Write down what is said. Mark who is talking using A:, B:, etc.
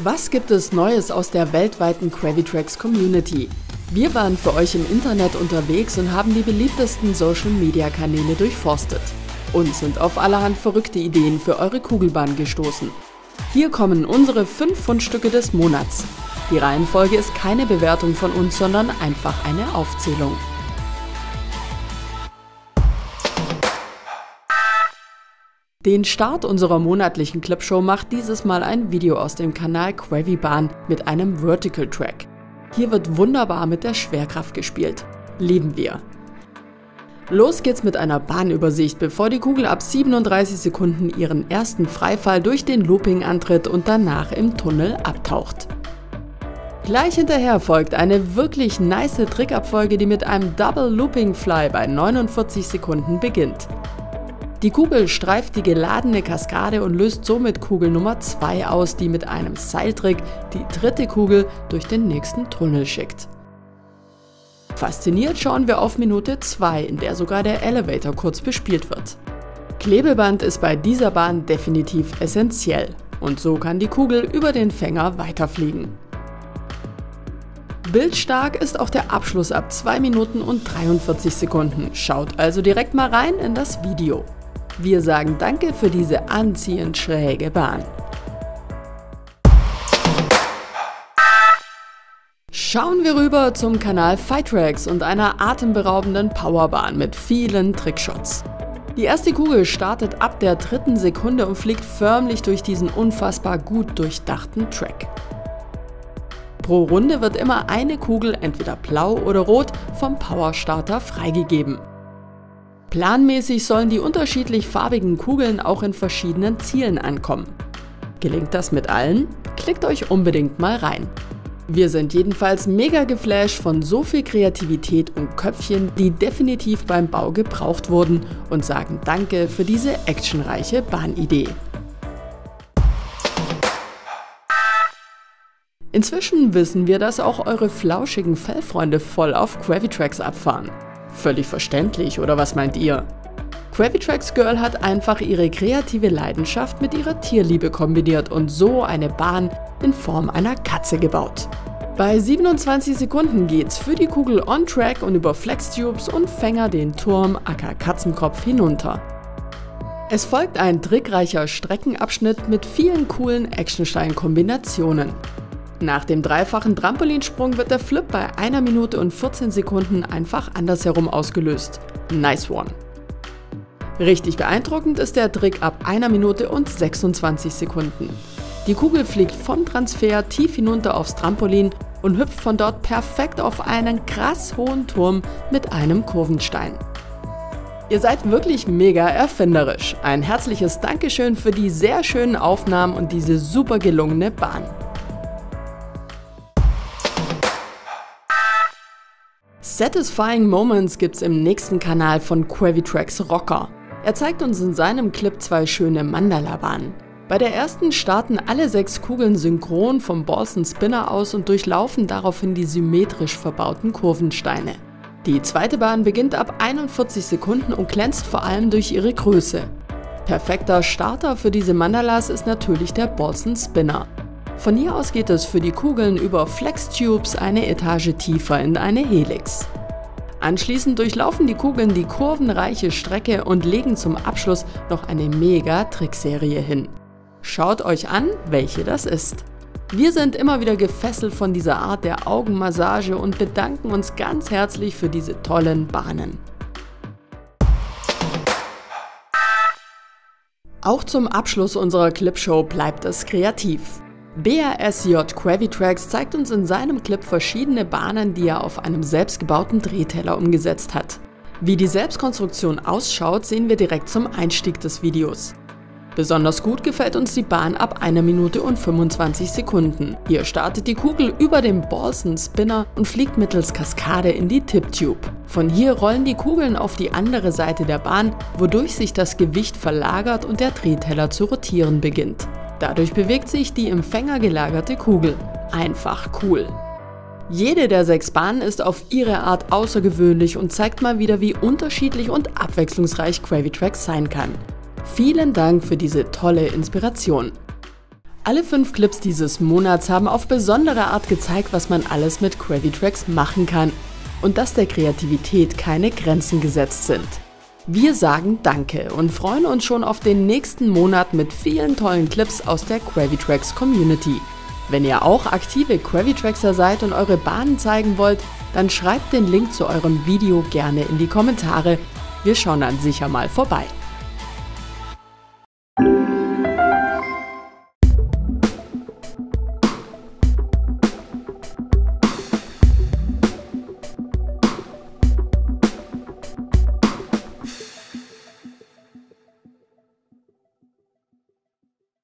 A: Was gibt es Neues aus der weltweiten Gravitrax Community? Wir waren für euch im Internet unterwegs und haben die beliebtesten Social Media Kanäle durchforstet und sind auf allerhand verrückte Ideen für eure Kugelbahn gestoßen. Hier kommen unsere 5 Fundstücke des Monats. Die Reihenfolge ist keine Bewertung von uns, sondern einfach eine Aufzählung. Den Start unserer monatlichen Clipshow macht dieses Mal ein Video aus dem Kanal Quavy-Bahn mit einem Vertical Track. Hier wird wunderbar mit der Schwerkraft gespielt. Lieben wir. Los geht's mit einer Bahnübersicht, bevor die Kugel ab 37 Sekunden ihren ersten Freifall durch den Looping antritt und danach im Tunnel abtaucht. Gleich hinterher folgt eine wirklich nice Trickabfolge, die mit einem Double Looping Fly bei 49 Sekunden beginnt. Die Kugel streift die geladene Kaskade und löst somit Kugel Nummer 2 aus, die mit einem Seiltrick die dritte Kugel durch den nächsten Tunnel schickt. Fasziniert schauen wir auf Minute 2, in der sogar der Elevator kurz bespielt wird. Klebeband ist bei dieser Bahn definitiv essentiell und so kann die Kugel über den Fänger weiterfliegen. Bildstark ist auch der Abschluss ab 2 Minuten und 43 Sekunden. Schaut also direkt mal rein in das Video. Wir sagen Danke für diese anziehend schräge Bahn. Schauen wir rüber zum Kanal Fightrax und einer atemberaubenden Powerbahn mit vielen Trickshots. Die erste Kugel startet ab der dritten Sekunde und fliegt förmlich durch diesen unfassbar gut durchdachten Track. Pro Runde wird immer eine Kugel entweder blau oder rot vom Powerstarter freigegeben. Planmäßig sollen die unterschiedlich farbigen Kugeln auch in verschiedenen Zielen ankommen. Gelingt das mit allen? Klickt euch unbedingt mal rein. Wir sind jedenfalls mega geflasht von so viel Kreativität und Köpfchen, die definitiv beim Bau gebraucht wurden und sagen Danke für diese actionreiche Bahnidee. Inzwischen wissen wir, dass auch eure flauschigen Fellfreunde voll auf Gravitrax abfahren. Völlig verständlich, oder was meint ihr? Gravitrax Girl hat einfach ihre kreative Leidenschaft mit ihrer Tierliebe kombiniert und so eine Bahn in Form einer Katze gebaut. Bei 27 Sekunden geht's für die Kugel on track und über Flex-Tubes und Fänger den Turm Acker Katzenkopf hinunter. Es folgt ein trickreicher Streckenabschnitt mit vielen coolen Actionstein-Kombinationen. Nach dem dreifachen Trampolinsprung wird der Flip bei 1 Minute und 14 Sekunden einfach andersherum ausgelöst. Nice one! Richtig beeindruckend ist der Trick ab 1 Minute und 26 Sekunden. Die Kugel fliegt vom Transfer tief hinunter aufs Trampolin und hüpft von dort perfekt auf einen krass hohen Turm mit einem Kurvenstein. Ihr seid wirklich mega erfinderisch. Ein herzliches Dankeschön für die sehr schönen Aufnahmen und diese super gelungene Bahn. Satisfying Moments gibt's im nächsten Kanal von Quavitrax Rocker. Er zeigt uns in seinem Clip zwei schöne Mandala-Bahnen. Bei der ersten starten alle sechs Kugeln synchron vom Boston Spinner aus und durchlaufen daraufhin die symmetrisch verbauten Kurvensteine. Die zweite Bahn beginnt ab 41 Sekunden und glänzt vor allem durch ihre Größe. Perfekter Starter für diese Mandalas ist natürlich der Boston Spinner. Von hier aus geht es für die Kugeln über Flex-Tubes eine Etage tiefer in eine Helix. Anschließend durchlaufen die Kugeln die kurvenreiche Strecke und legen zum Abschluss noch eine mega Trickserie hin. Schaut euch an, welche das ist. Wir sind immer wieder gefesselt von dieser Art der Augenmassage und bedanken uns ganz herzlich für diese tollen Bahnen. Auch zum Abschluss unserer Clipshow bleibt es kreativ. BASJ Gravitrax zeigt uns in seinem Clip verschiedene Bahnen, die er auf einem selbstgebauten Drehteller umgesetzt hat. Wie die Selbstkonstruktion ausschaut, sehen wir direkt zum Einstieg des Videos. Besonders gut gefällt uns die Bahn ab 1 Minute und 25 Sekunden. Hier startet die Kugel über dem Balson Spinner und fliegt mittels Kaskade in die Tip-Tube. Von hier rollen die Kugeln auf die andere Seite der Bahn, wodurch sich das Gewicht verlagert und der Drehteller zu rotieren beginnt. Dadurch bewegt sich die im gelagerte Kugel. Einfach cool. Jede der sechs Bahnen ist auf ihre Art außergewöhnlich und zeigt mal wieder, wie unterschiedlich und abwechslungsreich Gravitrax sein kann. Vielen Dank für diese tolle Inspiration. Alle fünf Clips dieses Monats haben auf besondere Art gezeigt, was man alles mit Gravitrax machen kann und dass der Kreativität keine Grenzen gesetzt sind. Wir sagen Danke und freuen uns schon auf den nächsten Monat mit vielen tollen Clips aus der Gravitrax Community. Wenn ihr auch aktive Gravitraxer seid und eure Bahnen zeigen wollt, dann schreibt den Link zu eurem Video gerne in die Kommentare. Wir schauen dann sicher mal vorbei.